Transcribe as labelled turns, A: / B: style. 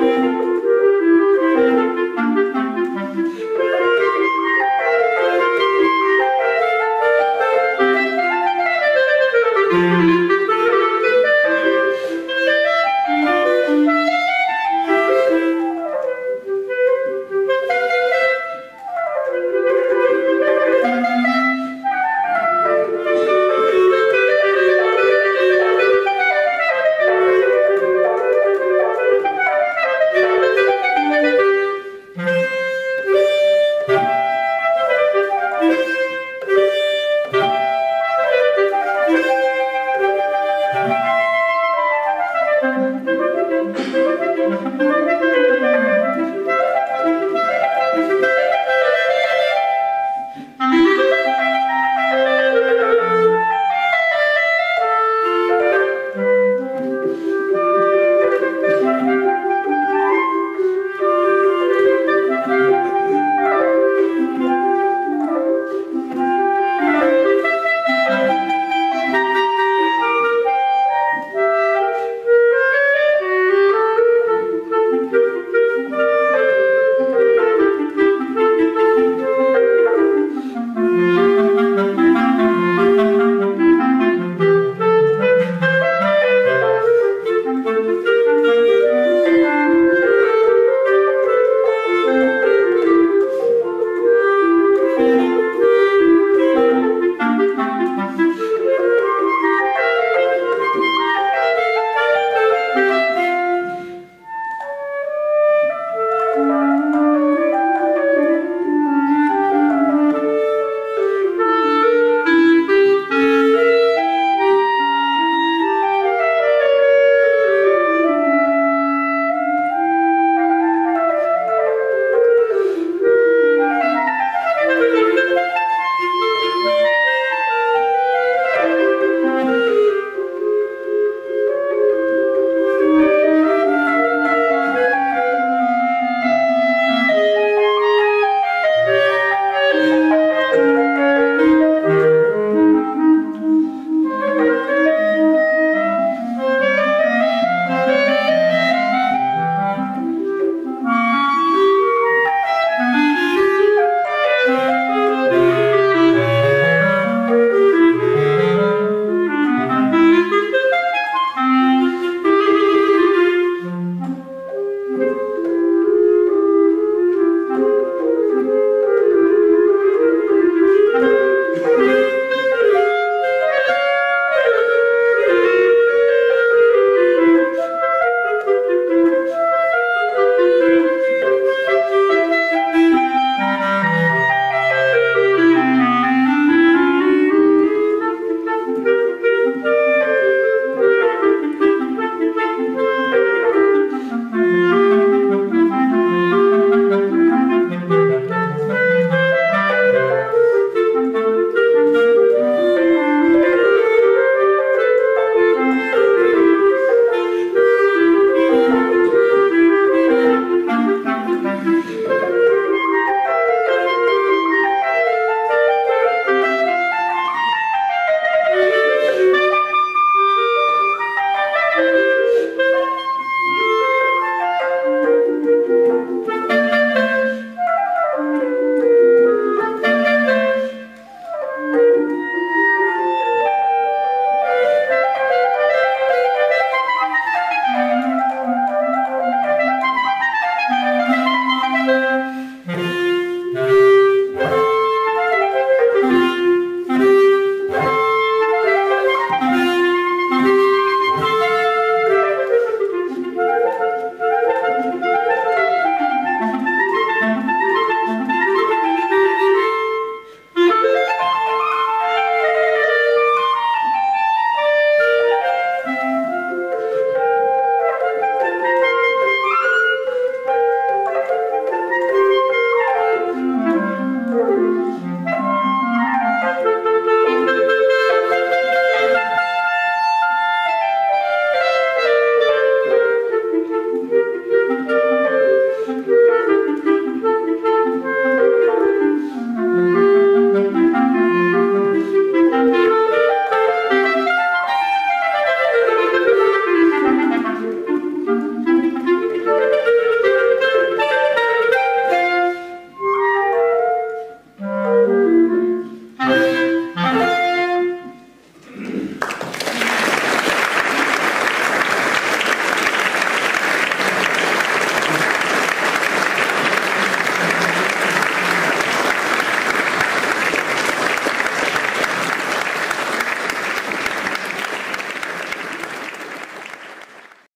A: Música